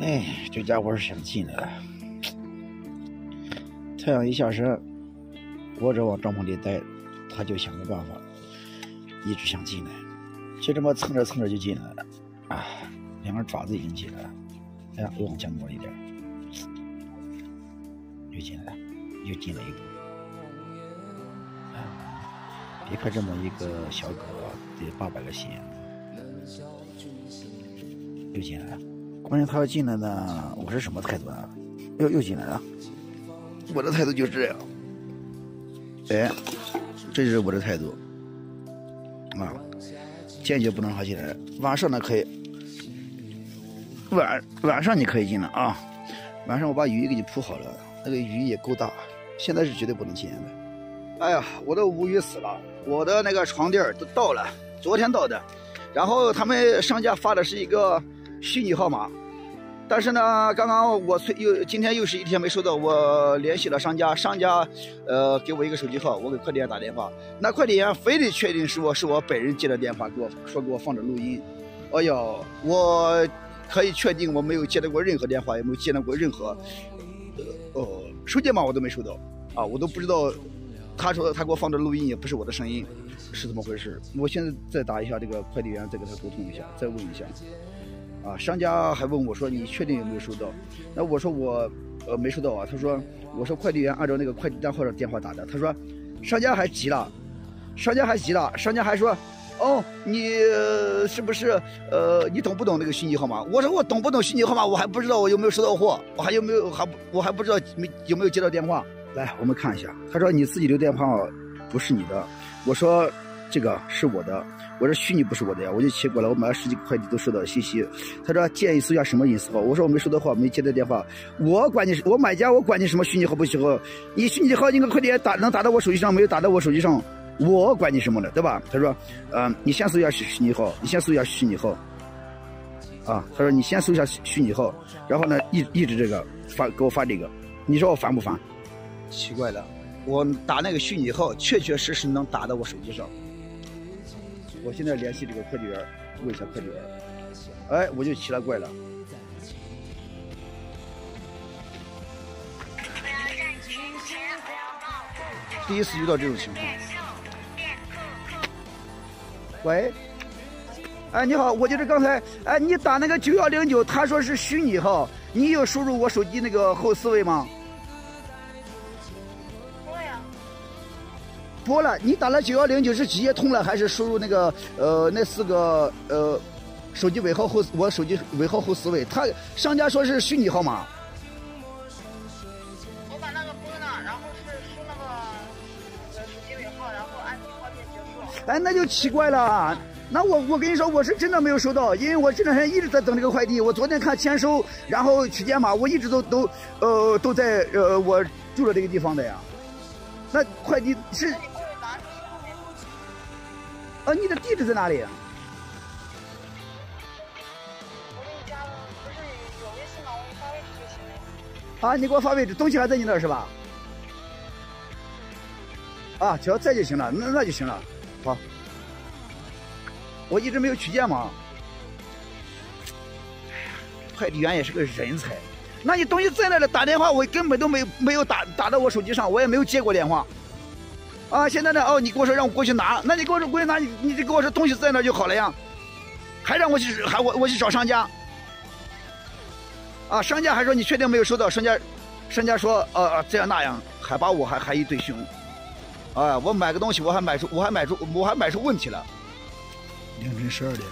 哎，这家伙是想进来了。太阳一下山，我这往帐篷里待，他就想个办法，一直想进来，就这么蹭着蹭着就进来了。啊，两个爪子已经进来了，哎呀，又往前挪一点，又进来了，又进了一步。别看这么一个小狗啊，得八百个心，又进来了。关键他要进来呢，我是什么态度啊？又又进来了。我的态度就是这样，哎，这就是我的态度啊，坚决不能让他进来。晚上呢可以，晚晚上你可以进来啊，晚上我把鱼给你铺好了，那个鱼也够大，现在是绝对不能进来的。哎呀，我都无语死了，我的那个床垫都到了，昨天到的，然后他们商家发的是一个虚拟号码。但是呢，刚刚我催又今天又是一天没收到，我联系了商家，商家，呃，给我一个手机号，我给快递员打电话，那快递员非得确定是我是我本人接的电话，给我说给我放着录音。哎呦，我可以确定我没有接到过任何电话，也没有接到过任何，呃，哦，手机码我都没收到，啊，我都不知道，他说他给我放着录音也不是我的声音，是怎么回事？我现在再打一下这个快递员，再跟他沟通一下，再问一下。啊，商家还问我说：“你确定有没有收到？”那我说我，呃，没收到啊。他说：“我说快递员按照那个快递单号的电话打的。”他说：“商家还急了，商家还急了，商家还说：‘哦，你是不是呃，你懂不懂那个虚拟号码？’我说我懂不懂虚拟号码？我还不知道我有没有收到货，我还有没有还我还不知道没有没有接到电话。来，我们看一下。他说你自己留电话不是你的。我说这个是我的。”我说虚拟不是我的呀，我就奇怪了，我买了十几个快递都收到信息。他说建议搜一下什么隐私号，我说我没收到号，没接到电话。我管你，我买家我管你什么虚拟号不虚拟号？你虚拟号你个快递打能打到我手机上，没有打到我手机上，我管你什么的，对吧？他说，嗯，你先搜一下虚拟号，你先搜一下虚拟号。啊，他说你先搜一下虚拟号，然后呢一一直这个发给我发这个，你说我烦不烦？奇怪了，我打那个虚拟号确确实实能打到我手机上。我现在联系这个快递员，问一下快递员。哎，我就奇了怪了。第一次遇到这种情况。喂，哎，你好，我就是刚才，哎，你打那个九幺零九，他说是虚拟号，你有输入我手机那个后四位吗？拨了，你打了九幺零九是直接通了，还是输入那个呃那四个呃手机尾号后我手机尾号后四位？他商家说是虚拟号码。我把那个拨了，然后是输那个手机尾号，然后按电话键结束。哎，那就奇怪了。那我我跟你说，我是真的没有收到，因为我这两天一直在等这个快递。我昨天看签收，然后取件码，我一直都都呃都在呃我住的这个地方的呀。那快递是。呃，你的地址在哪里？我给你加了，不是有微信吗？我给你发位置就行了。啊，你给我发位置，东西还在你那儿是吧？啊，只要在就行了，那那就行了。好，我一直没有取件嘛。快递员也是个人才。那你东西在那里打电话，我根本都没没有打打到我手机上，我也没有接过电话。啊，现在呢？哦，你跟我说让我过去拿，那你跟我说过去拿，你你就跟我说东西在那就好了呀，还让我去，还我我去找商家。啊，商家还说你确定没有收到？商家，商家说，呃，这样那样，还把我还还一堆凶。哎，我买个东西，我还买出，我还买出，我还买出问题了。凌晨十二点，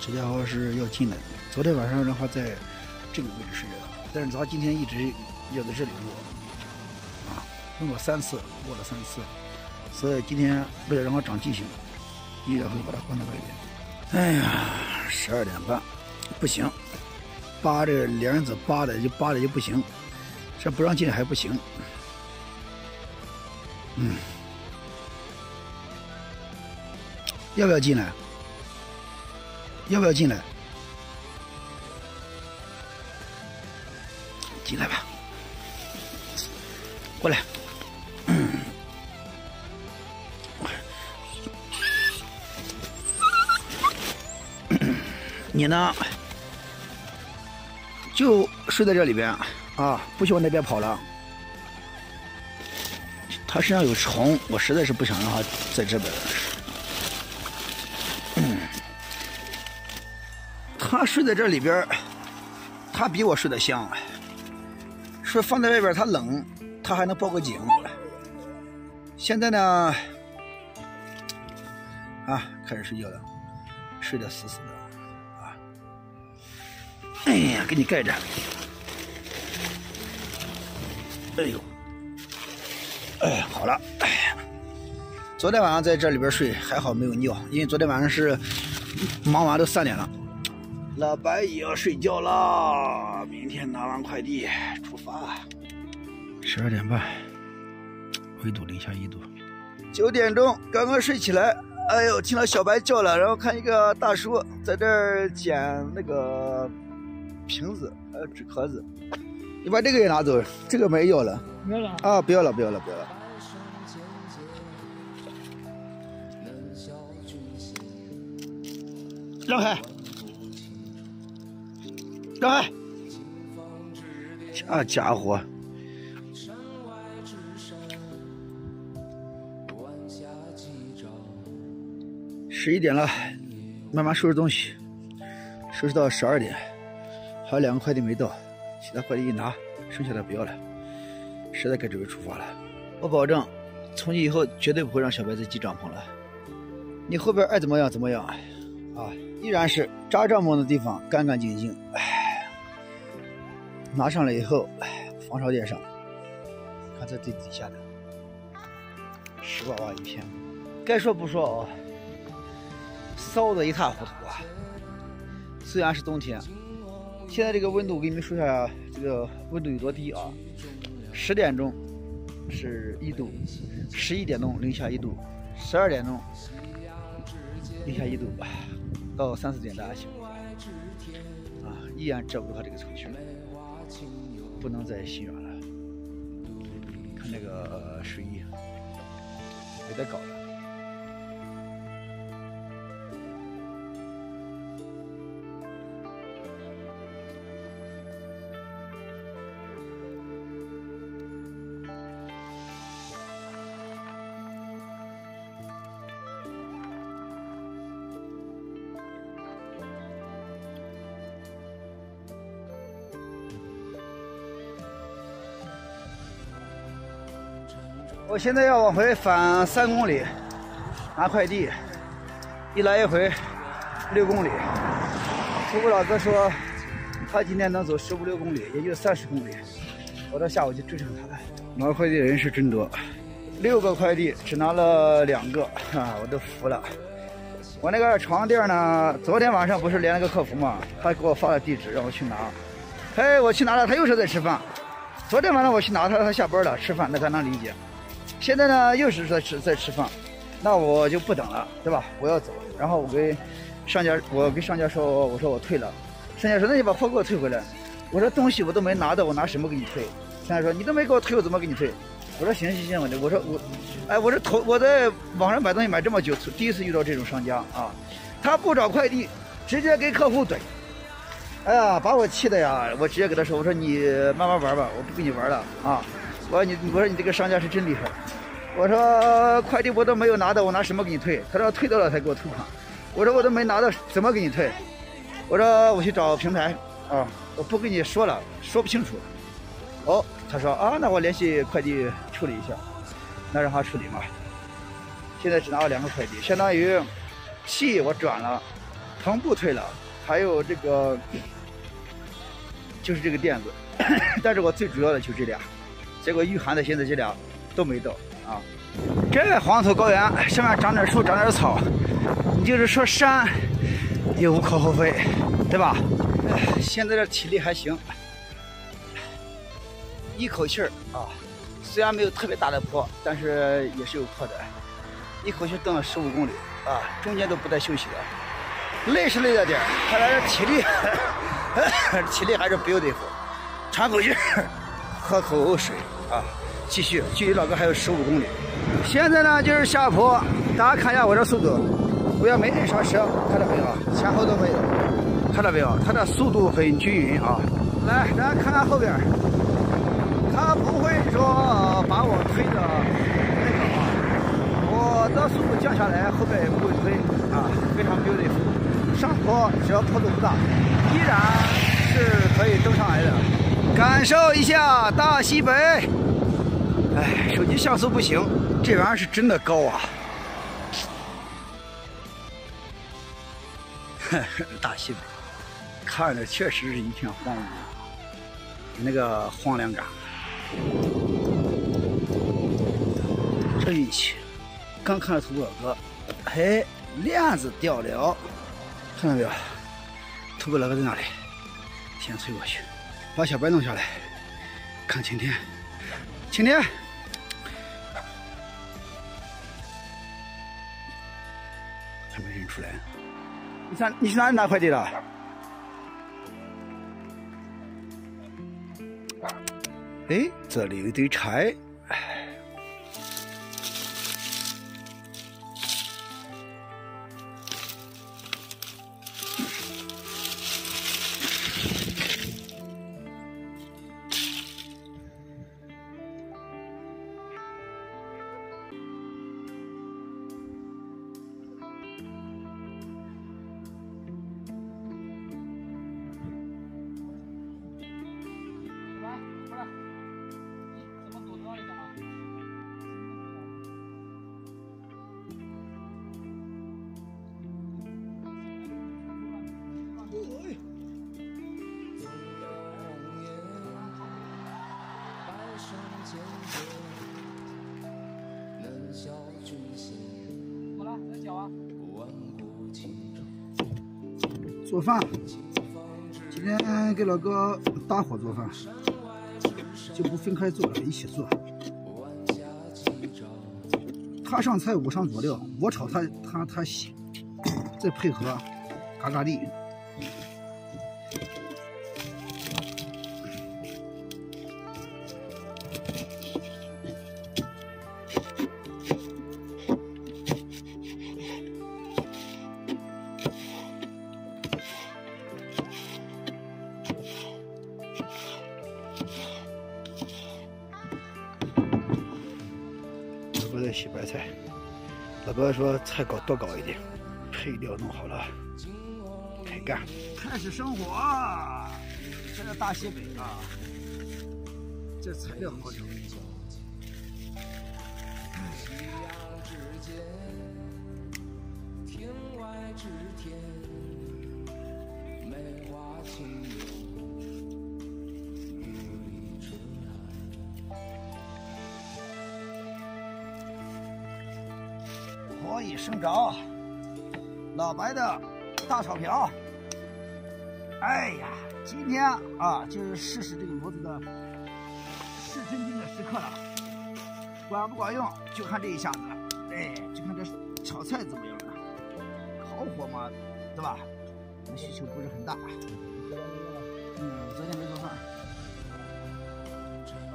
这家伙是要进来。昨天晚上让他在这个位置睡着，但是他今天一直要在这里落。问过三次，过了三次，所以今天为了让我长记性，一然后把它关到外边。哎呀，十二点半，不行，扒这个帘子扒的就扒的就不行，这不让进还不行。嗯，要不要进来？要不要进来？你呢？就睡在这里边啊，不许往那边跑了。它身上有虫，我实在是不想让它在这边。它睡在这里边，它比我睡得香。说放在外边它冷，它还能报个警。现在呢，啊，开始睡觉了，睡得死死的，哎呀，给你盖着，哎呦，哎，好了，哎呀，昨天晚上在这里边睡，还好没有尿，因为昨天晚上是忙完都三点了。老白也要睡觉了，明天拿完快递出发。十二点半，温度零下一度。九点钟刚刚睡起来，哎呦，听到小白叫了，然后看一个大叔在这儿捡那个瓶子，还有纸壳子。你把这个也拿走，这个没要了。没了啊，不要了，不要了，不要了。让开。让开！这家伙，十一点了，慢慢收拾东西，收拾到十二点，还有两个快递没到，其他快递一拿，剩下的不要了，实在该准备出发了。我保证，从今以后绝对不会让小白再寄帐篷了。你后边爱怎么样怎么样，啊，依然是扎帐篷的地方干干净净。哎。拿上来以后，防潮垫上，看这最底下的，湿哇哇一片。该说不说哦，骚的一塌糊涂啊！虽然是冬天，现在这个温度，我给你们说一下这个温度有多低啊！十点钟是一度，十一点钟零下一度，十二点钟零下一度，到三四点大家醒啊，依然遮不住它这个程序。不能再心软了，看这个水衣，也在搞。我现在要往回返三公里，拿快递，一来一回六公里。徒步老哥说，他今天能走十五六公里，也就三十公里。我到下午就追上他了。拿快递的人是真多，六个快递只拿了两个，哈，我都服了。我那个床垫呢？昨天晚上不是连了个客服嘛，他给我发了地址让我去拿。嘿，我去拿了，他又说在吃饭。昨天晚上我去拿，他说他下班了，吃饭，那咱能理解。现在呢，又是在吃在吃饭，那我就不等了，对吧？我要走，然后我跟商家，我跟商家说，我说我退了。商家说，那你把货给我退回来。我说东西我都没拿到，我拿什么给你退？商家说，你都没给我退，我怎么给你退？我说行行行，我说我，哎，我说头我在网上买东西买这么久，第一次遇到这种商家啊，他不找快递，直接给客户怼。哎呀，把我气的呀！我直接给他说，我说你慢慢玩吧，我不跟你玩了啊。我说你，我说你这个商家是真厉害。我说快递我都没有拿到，我拿什么给你退？他说退到了才给我退款。我说我都没拿到，怎么给你退？我说我去找平台啊，我不跟你说了，说不清楚。哦，他说啊，那我联系快递处理一下，那让他处理嘛。现在只拿了两个快递，相当于气我转了，篷布退了，还有这个就是这个垫子，但是我最主要的就这俩。结果御寒的现在这俩都没到啊！这黄土高原上面长点树长点草，你就是说山也无可厚非，对吧？现在这体力还行，一口气儿啊，虽然没有特别大的坡，但是也是有坡的，一口气蹬了十五公里啊，中间都不带休息的，累是累了点看来这体力 体力还是 beautiful，喘口气。喝口水啊，继续，距离老哥还有十五公里。现在呢就是下坡，大家看一下我这速度，我也没摁刹车，看到没有？前后都没有，看到没有？它的速度很均匀啊。来，咱看看后边，他不会说把我推的那个啊，我的速度降下来，后边也不会推啊，非常 beautiful。上坡只要坡度不大，依然是可以登上来的。感受一下大西北。哎，手机像素不行，这玩意儿是真的高啊。大西北，看着确实是一片荒芜，那个荒凉感。这运气，刚看到土拨哥，嘿，链子掉了，看到没有？土拨哥在那里？先推过去，把小白弄下来，看晴天，晴天，出来。你上你去哪里拿快递了？哎，这里有一堆柴。做饭，今天给老哥大伙做饭，就不分开做了，一起做。他上菜，我上佐料，我炒他他他洗，再配合嘎嘎地。老哥说菜搞多搞一点，配料弄好了，开干，开始生火。这是大西北啊，这材料好找。火已生着，老白的大炒瓢。哎呀，今天啊，就是试试这个骡子的试真经的时刻了。管不管用，就看这一下子了。哎，就看这炒菜怎么样了。烤火嘛，对吧？那需求不是很大。嗯，昨天没做饭。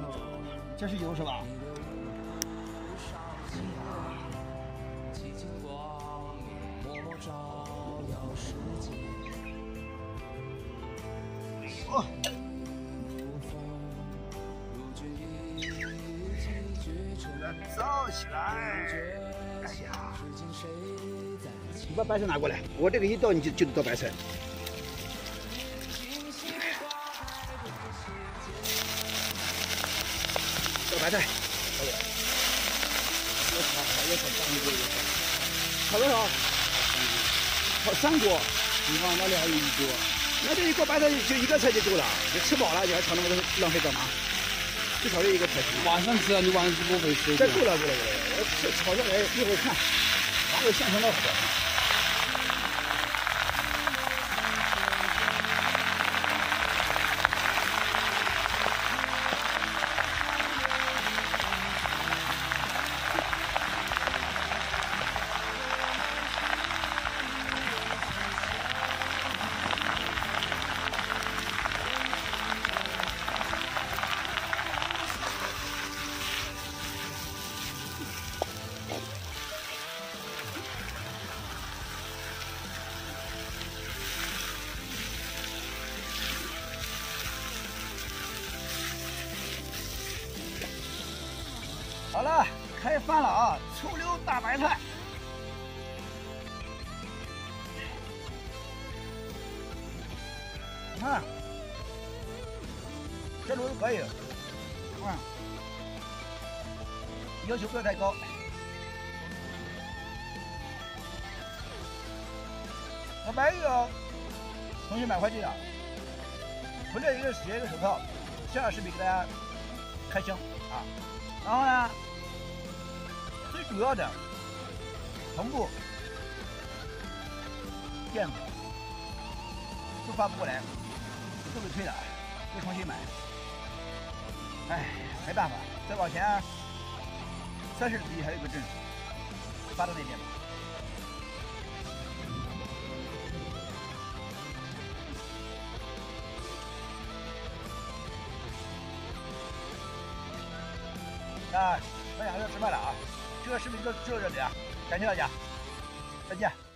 哦，这是油是吧？哦，造起来！哎呀，你把白菜拿过来，我这个一倒你就就得倒白菜。倒白菜，好了，我炒，我炒三锅，炒多少？炒三锅，你往那里还有一锅，那这一锅白菜就一个菜就够了，你吃饱了你还炒那么多浪费干嘛？就炒这一个菜。晚上吃啊，你晚上不会吃。这够了够了够了，我吃炒下来一会儿看，哪有现成的火？开饭了啊！醋溜大白菜。你看，这炉子可以，嗯，要求不要太高。我买一个，同学买快递了，回来一个鞋一个手套，下个视频给大家开箱啊。然后呢，主要的，同步电子都发不过来。都给退了，又重新买。哎，没办法，再往前三十里还有个镇，发到那边吧。那我俩要吃饭了啊！这个视频就就到这里啊，感谢大家，再见。